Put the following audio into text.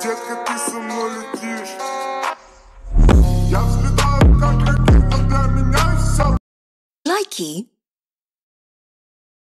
Детка, ты со мной летишь. Я взлетаю, как ракета, для меня